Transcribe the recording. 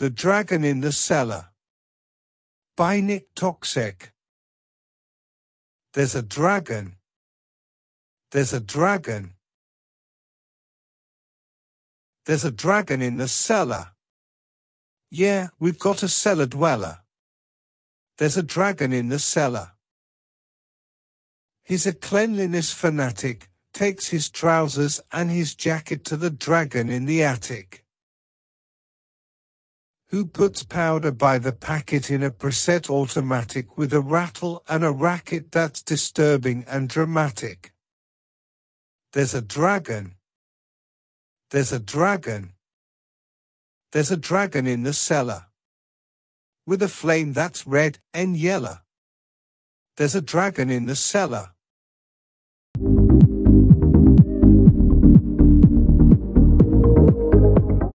The Dragon in the Cellar. By Nick Toczek. There's a dragon. There's a dragon. There's a dragon in the cellar. Yeah, we've got a cellar dweller. There's a dragon in the cellar. He's a cleanliness fanatic, takes his trousers and his jacket to the dragon in the attic. Who puts powder by the packet in a preset automatic with a rattle and a racket that's disturbing and dramatic. There's a dragon. There's a dragon. There's a dragon in the cellar. With a flame that's red and yellow. There's a dragon in the cellar.